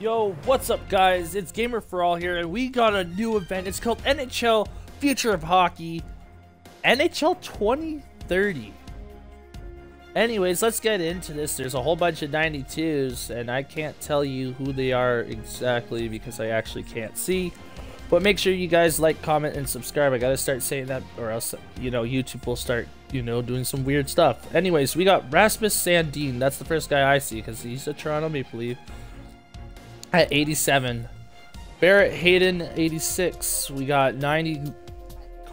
Yo, what's up guys? It's Gamer for All here and we got a new event. It's called NHL Future of Hockey NHL 2030. Anyways, let's get into this. There's a whole bunch of 92s and I can't tell you who they are exactly because I actually can't see. But make sure you guys like, comment, and subscribe. I gotta start saying that or else, you know, YouTube will start, you know, doing some weird stuff. Anyways, we got Rasmus Sandin. That's the first guy I see because he's a Toronto Maple Leaf at 87. Barrett Hayton, 86. We got 90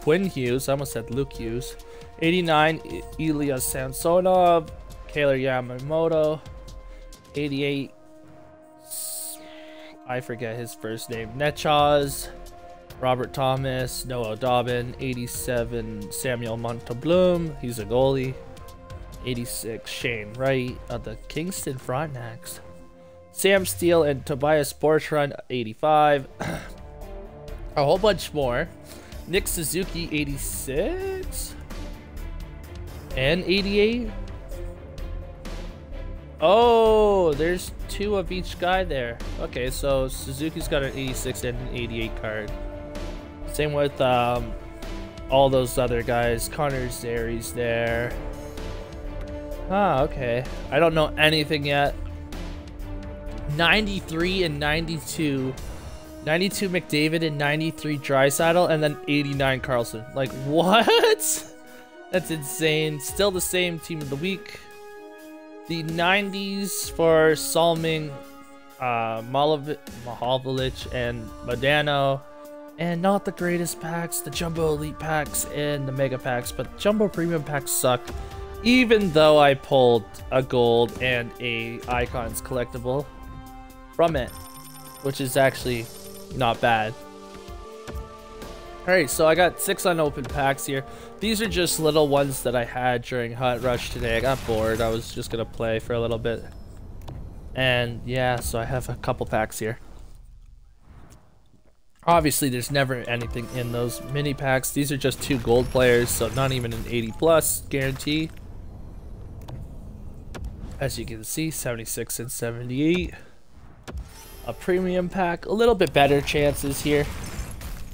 Quinn Hughes. I almost said Luke Hughes. 89 Ilya Samsonov. Kailer Yamamoto. 88 I forget his first name. Necas. Robert Thomas, Noah Dobson, 87 Samuel Montembeault, he's a goalie. 86 Shane Wright of the Kingston Frontenacs. Sam Steel and Tobias Björnfot, 85. a whole bunch more. Nick Suzuki, 86. And 88. Oh, there's two of each guy there. Okay, so Suzuki's got an 86 and an 88 card. Same with um, all those other guys. Connor Zary's there. Ah, okay. I don't know anything yet. 93 and 92. 92 McDavid and 93 Draisaitl and then 89 Carlson. Like, what? That's insane. Still the same team of the week. The 90s for Salming, uh, Mahovlich, and Modano. And not the greatest packs, the Jumbo Elite packs and the Mega packs, but Jumbo Premium packs suck. Even though I pulled a gold and a Icons collectible from it, which is actually not bad. Alright, so I got six unopened packs here. These are just little ones that I had during Hut Rush today. I got bored. I was just going to play for a little bit. And yeah, so I have a couple packs here. Obviously, there's never anything in those mini packs. These are just two gold players, so not even an 80 plus guarantee. As you can see, 76 and 78. A premium pack, a little bit better chances here,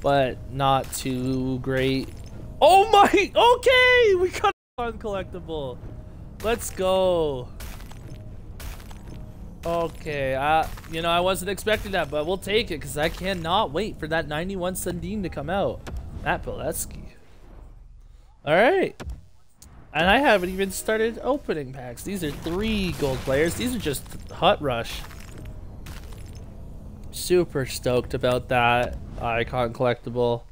but not too great. Oh my, okay, we got a collectible. Let's go. Okay, uh, you know, I wasn't expecting that, but we'll take it because I cannot wait for that 91 Sundin to come out. Matt Pileski. Alright. And I haven't even started opening packs. These are three gold players. These are just Hut Rush. Super stoked about that icon collectible.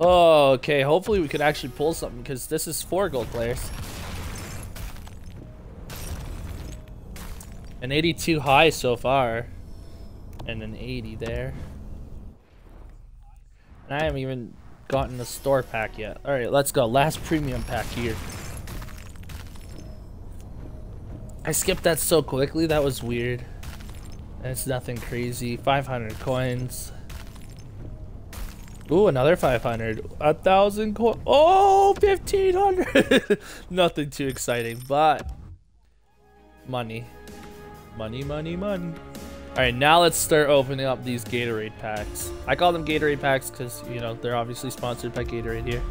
Oh, okay. Hopefully we can actually pull something because this is four gold players. An 82 high so far. And an 80 there. And I haven't even gotten the store pack yet. Alright, let's go. Last premium pack here. I skipped that so quickly. That was weird. It's nothing crazy. 500 coins. Ooh, another 500. A thousand coins. Oh, 1500. nothing too exciting, but money. Money, money, money. Alright, now let's start opening up these Gatorade packs. I call them Gatorade packs because, you know, they're obviously sponsored by Gatorade here.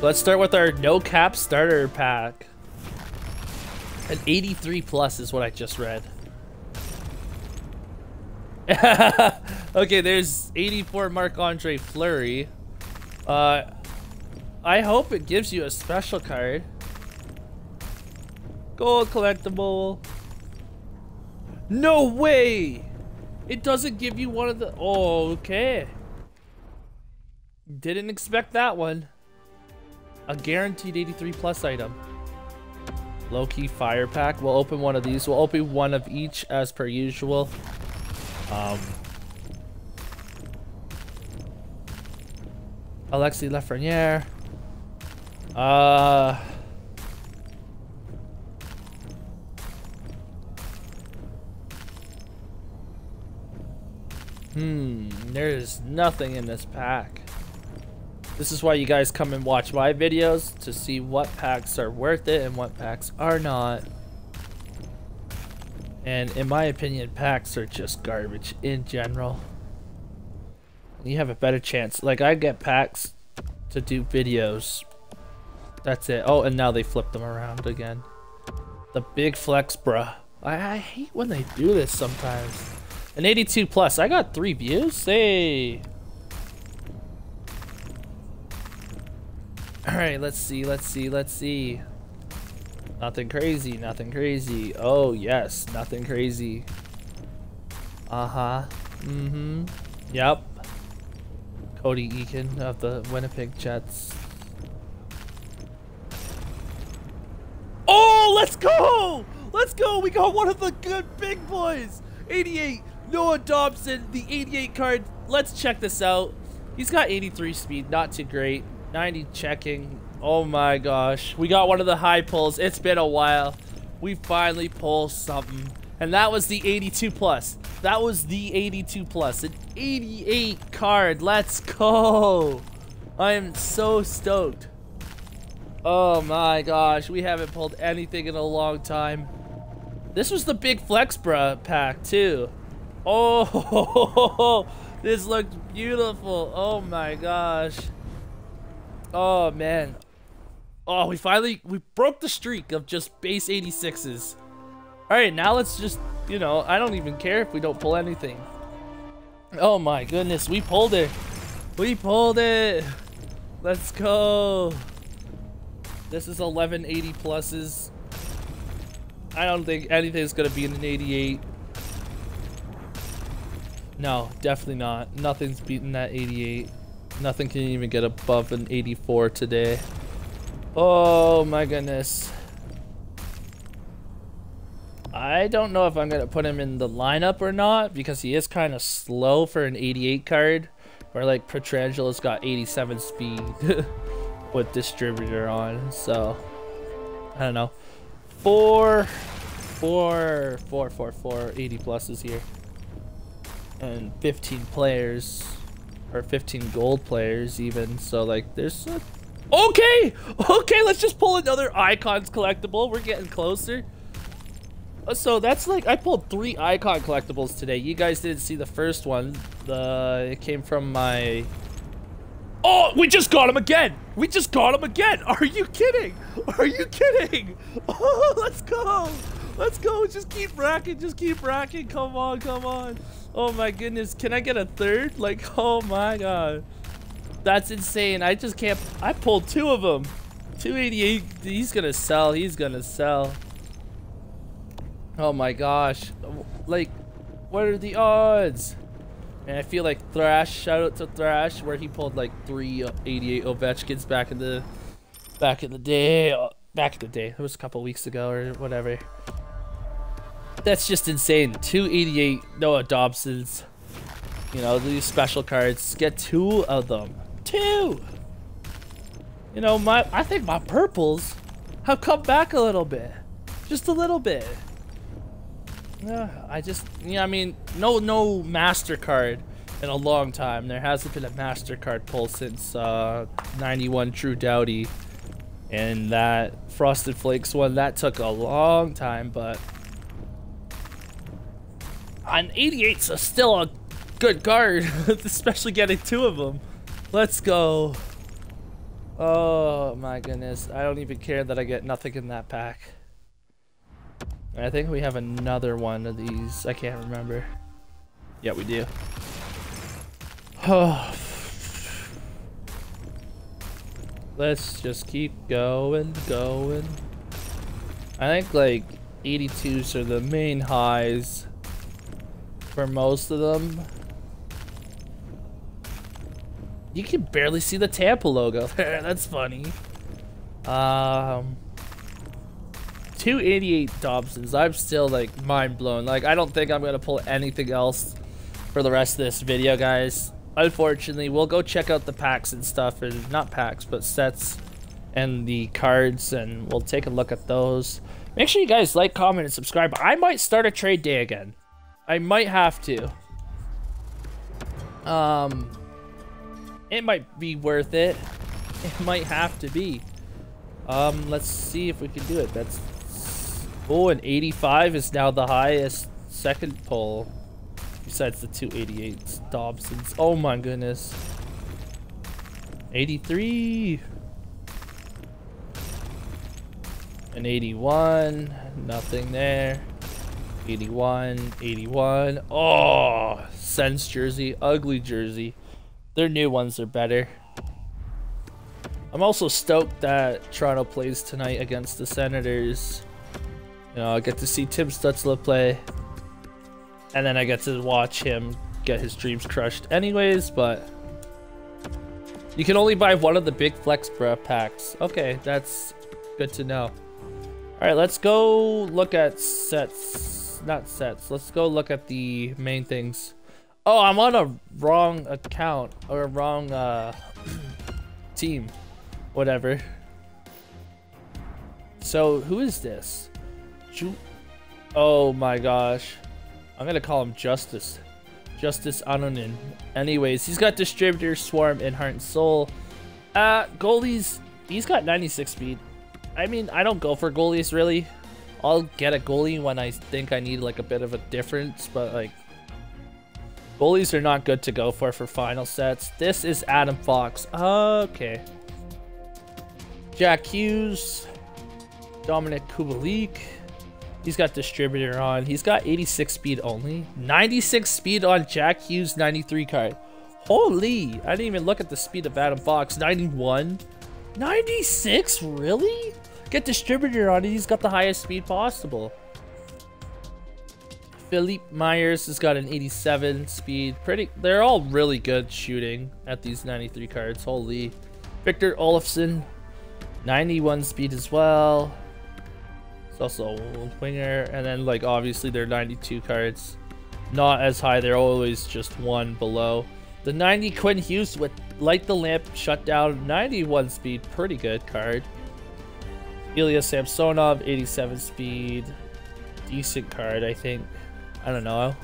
Let's start with our no cap starter pack. An 83 plus is what I just read. okay, there's 84 Marc-Andre Fleury. Uh, I hope it gives you a special card. Gold collectible. No way! It doesn't give you one of the... Oh, okay. Didn't expect that one. A guaranteed 83 plus item. Low-key fire pack. We'll open one of these. We'll open one of each as per usual. Um, Alexi Lafreniere. Uh... Hmm, there's nothing in this pack. This is why you guys come and watch my videos to see what packs are worth it and what packs are not. And in my opinion, packs are just garbage in general. You have a better chance. Like, I get packs to do videos. That's it. Oh, and now they flip them around again. The big flex, bruh. I, I hate when they do this sometimes. An 82 plus. I got three views. Hey. Alright, let's see, let's see, let's see. Nothing crazy, nothing crazy. Oh, yes, nothing crazy. Uh-huh. Mm-hmm. Yep. Cody Eakin of the Winnipeg Jets. Oh, let's go! Let's go! We got one of the good big boys! 88, Noah Dobson, the 88 card. Let's check this out. He's got 83 speed, not too great. 90 checking. Oh my gosh. We got one of the high pulls. It's been a while. We finally pulled something. And that was the 82 plus. That was the 82 plus. An 88 card. Let's go. I am so stoked. Oh my gosh. We haven't pulled anything in a long time. This was the big flex bra pack too. Oh, this looked beautiful. Oh my gosh. Oh man. Oh, we finally we broke the streak of just base 86s. All right, now let's just, you know, I don't even care if we don't pull anything. Oh my goodness, we pulled it. We pulled it. Let's go. This is 1180 pluses. I don't think anything's gonna be in an 88. No, definitely not. Nothing's beating that 88. Nothing can even get above an 84 today. Oh my goodness. I don't know if I'm going to put him in the lineup or not because he is kind of slow for an 88 card. Where like Pietrangelo has got 87 speed with distributor on. So, I don't know. Four, four, four, four, four, 80 pluses here. And 15 players or 15 gold players even. So like there's a... Okay! Okay, let's just pull another icons collectible. We're getting closer. Uh, so that's like, I pulled three icon collectibles today. You guys didn't see the first one. The It came from my... Oh, we just got him again! We just got him again! Are you kidding? Are you kidding? Oh, let's go! Let's go! Just keep racking, just keep racking. Come on, come on. Oh my goodness, can I get a third? Like, oh my god. That's insane. I just can't. I pulled two of them. 288. He's gonna sell. He's gonna sell. Oh my gosh. Like, what are the odds? And I feel like Thrash, shout out to Thrash, where he pulled like three 88 Ovechkins back in the back in the day. Uh, back in the day. It was a couple weeks ago or whatever. That's just insane. 288 Noah Dobsons. You know, these special cards. Get two of them. Two! You know, my I think my purples have come back a little bit. Just a little bit. Yeah, I just, yeah, I mean, no, no MasterCard in a long time. There hasn't been a MasterCard pull since uh, 91 True Doughty. And that Frosted Flakes one, that took a long time, but an 88's a still a good card, especially getting two of them. Let's go. Oh my goodness. I don't even care that I get nothing in that pack. I think we have another one of these. I can't remember. Yeah, we do. Oh. Let's just keep going, going. I think like 82s are the main highs for most of them. You can barely see the Tampa logo there. That's funny. Um, 288 Dobsons. I'm still like mind blown. Like I don't think I'm gonna pull anything else for the rest of this video, guys. Unfortunately, we'll go check out the packs and stuff, and not packs, but sets and the cards, and we'll take a look at those. Make sure you guys like, comment, and subscribe. I might start a trade day again. I might have to. Um, it might be worth it. It might have to be. Um, let's see if we can do it. That's Oh, and 85 is now the highest second pull. Besides the 288s, Dobson's. Oh my goodness. 83. And 81. Nothing there. 81. 81. Oh, Sens jersey. Ugly jersey. Their new ones are better. I'm also stoked that Toronto plays tonight against the Senators. You know, I get to see Tim Stützle play. And then I get to watch him get his dreams crushed anyways, but... You can only buy one of the big flex bra packs. Okay, that's good to know. Alright, let's go look at sets. Not sets. Let's go look at the main things. Oh, I'm on a wrong account. Or a wrong uh, team. Whatever. So, who is this? Ju oh my gosh. I'm gonna call him Justice. Justice Annunen. Anyways, he's got Distributor, Swarm, and Heart and Soul. Uh, goalies, he's got 96 speed. I mean, I don't go for goalies, really. I'll get a goalie when I think I need, like, a bit of a difference, but, like, goalies are not good to go for for final sets. This is Adam Fox. Okay. Jack Hughes. Dominik Kubalik. He's got distributor on. He's got 86 speed only. 96 speed on Jack Hughes 93 card. Holy! I didn't even look at the speed of Adam Fox. 91? 96? Really? Get distributor on. He's got the highest speed possible. Philippe Myers has got an 87 speed. Pretty. They're all really good shooting at these 93 cards. Holy. Victor Olofsson, 91 speed as well. It's also a winger, and then like obviously they're 92 cards. Not as high, they're always just one below. The 90 Quinn Hughes with Light the Lamp, Shutdown, 91 speed, pretty good card. Ilya Samsonov, 87 speed. Decent card, I think. I don't know.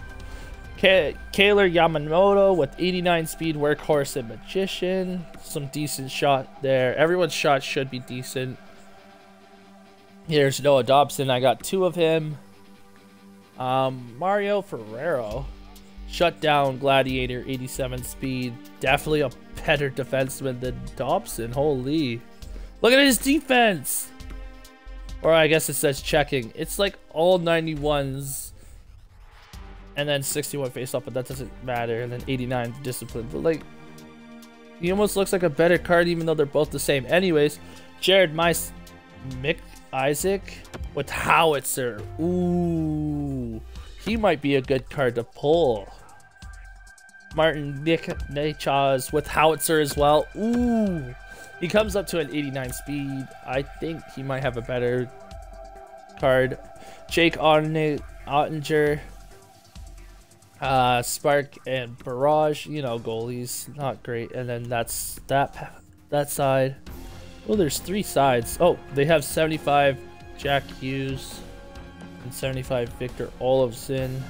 K Kailer Yamamoto with 89 speed, Workhorse and Magician. Some decent shot there. Everyone's shot should be decent. Here's Noah Dobson. I got two of him. Um, Mario Ferraro. Shut down Gladiator, 87 speed. Definitely a better defenseman than Dobson. Holy. Look at his defense. Or I guess it says checking. It's like all 91s. And then 61 face off, but that doesn't matter. And then 89 discipline. But like, he almost looks like a better card even though they're both the same. Anyways, Jared Mice Mick Isaac with Howitzer. Ooh, he might be a good card to pull. Martin Nick Necas with Howitzer as well. Ooh, he comes up to an 89 speed. I think he might have a better card. Jake Oettinger, uh, Spark and Barrage. You know, goalies, not great. And then that's that that side. Oh, there's three sides. Oh, they have 75 Jack Hughes and 75 Victor Olofsson.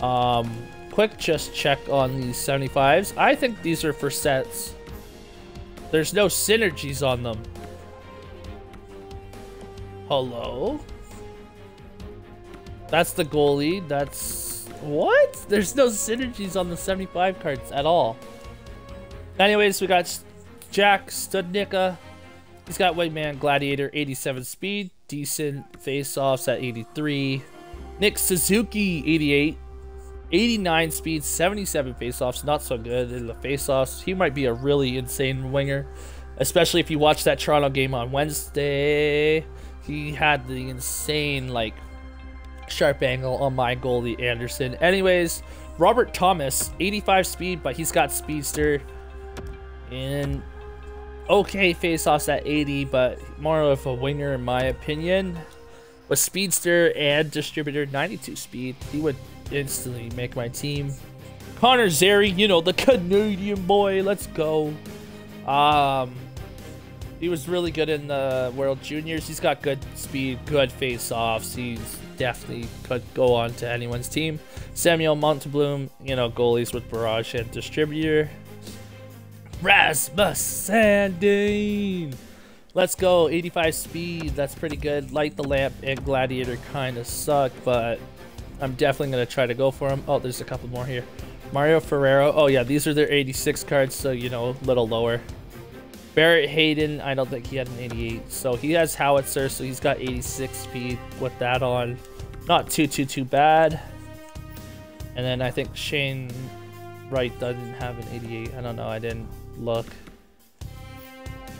Um, quick just check on these 75s. I think these are for sets. There's no synergies on them. Hello? That's the goalie. That's... What? There's no synergies on the 75 cards at all. Anyways, we got Jack Studnicka. He's got Whiteman Gladiator 87 speed, decent face-offs at 83. Nick Suzuki 88, 89 speed, 77 face-offs, not so good in the face-offs. He might be a really insane winger, especially if you watch that Toronto game on Wednesday. He had the insane like sharp angle on my goalie Anderson. Anyways, Robert Thomas, 85 speed, but he's got speedster. And okay face-offs at 80, but more of a winger in my opinion. With speedster and distributor, 92 speed, he would instantly make my team. Connor Zary, you know, the Canadian boy, let's go. Um, he was really good in the World Juniors. He's got good speed, good face-offs. He's definitely could go on to anyone's team. Samuel Montembeault, you know, goalies with barrage and distributor. Rasmus Sandin. Let's go, 85 speed, that's pretty good. Light the Lamp and Gladiator kind of suck, but I'm definitely going to try to go for him. Oh, there's a couple more here. Mario Ferraro, oh yeah, these are their 86 cards, so, you know, a little lower. Barrett Hayton, I don't think he had an 88, so he has Howitzer, so he's got 86 speed with that on. Not too, too, too bad. And then I think Shane Wright doesn't have an 88. I don't know, I didn't look.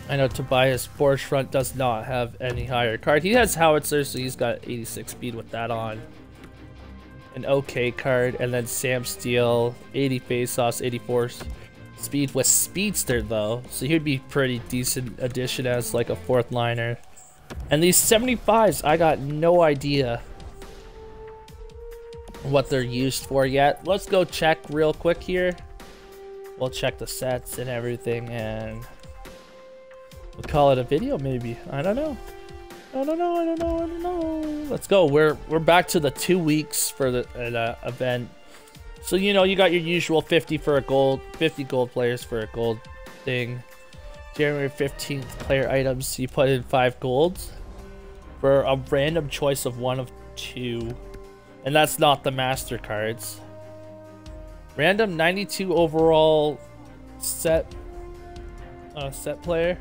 I know Tobias Front does not have any higher card. He has Howitzer, so he's got 86 speed with that on. An okay card, and then Sam Steel, 80 face-offs, 84 speed with Speedster though, so he'd be pretty decent addition as like a fourth liner. And these 75s, I got no idea what they're used for yet. Let's go check real quick here. We'll check the sets and everything and We'll call it a video, maybe. I don't know. I don't know. I don't know. I don't know. Let's go. We're we're back to the two weeks for the uh, event. So you know you got your usual 50 for a gold, 50 gold players for a gold thing. January 15th player items. You put in five golds for a random choice of one of two, and that's not the master cards. Random 92 overall set uh, set player.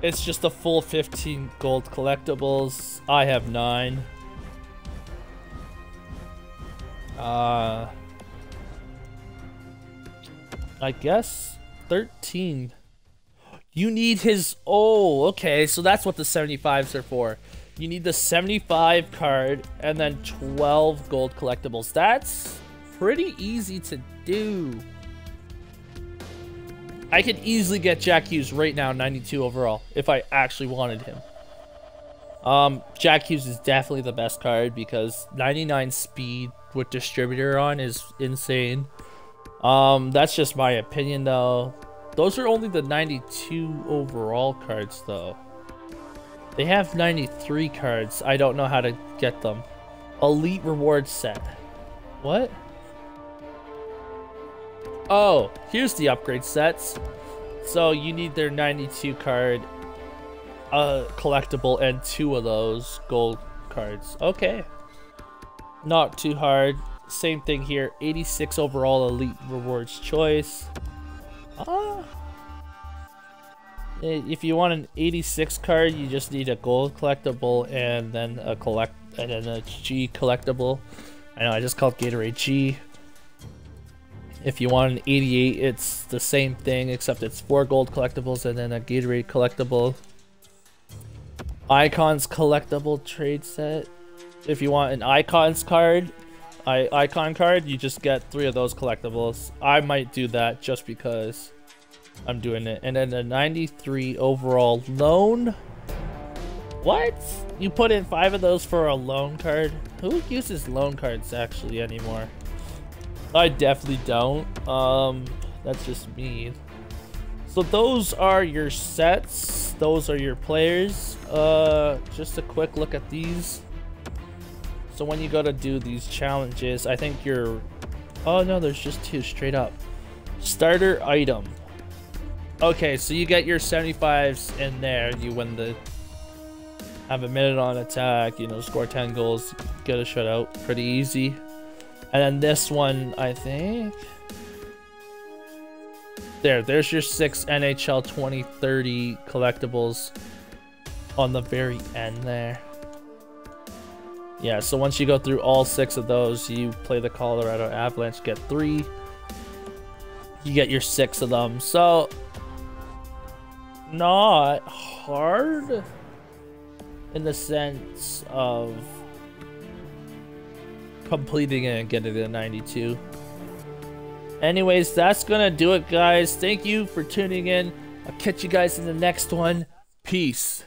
It's just a full 15 gold collectibles. I have 9. Uh, I guess 13. You need his... Oh, okay. So that's what the 75s are for. You need the 75 card and then 12 gold collectibles. That's pretty easy to do. I could easily get Jack Hughes right now, 92 overall, if I actually wanted him. Um, Jack Hughes is definitely the best card because 99 speed with distributor on is insane. Um, that's just my opinion though. Those are only the 92 overall cards though. They have 93 cards. I don't know how to get them. Elite reward set. What? Oh, here's the upgrade sets. So you need their 92 card uh, collectible and two of those gold cards. Okay. Not too hard. Same thing here. 86 overall elite rewards choice. Ah. If you want an 86 card, you just need a gold collectible and then a collect and then a G collectible. I know I just called Gatorade G. If you want an 88, it's the same thing, except it's four gold collectibles and then a Gatorade collectible. Icons collectible trade set. If you want an Icons card, I Icon card, you just get three of those collectibles. I might do that just because I'm doing it. And then a 93 overall loan. What? You put in five of those for a loan card? Who uses loan cards actually anymore? I definitely don't. Um, that's just me. So those are your sets. Those are your players. Uh, just a quick look at these. So when you go to do these challenges, I think you're... Oh no, there's just two straight up. Starter item. Okay, so you get your 75s in there. You win the... Have a minute on attack, you know, score 10 goals, get a shutout. Pretty easy. And then this one, I think... There, there's your six NHL 2030 collectibles on the very end there. Yeah, so once you go through all six of those, you play the Colorado Avalanche, get three. You get your six of them. So, not hard in the sense of completing it and getting to 92. Anyways, that's gonna do it, guys. Thank you for tuning in. I'll catch you guys in the next one. Peace.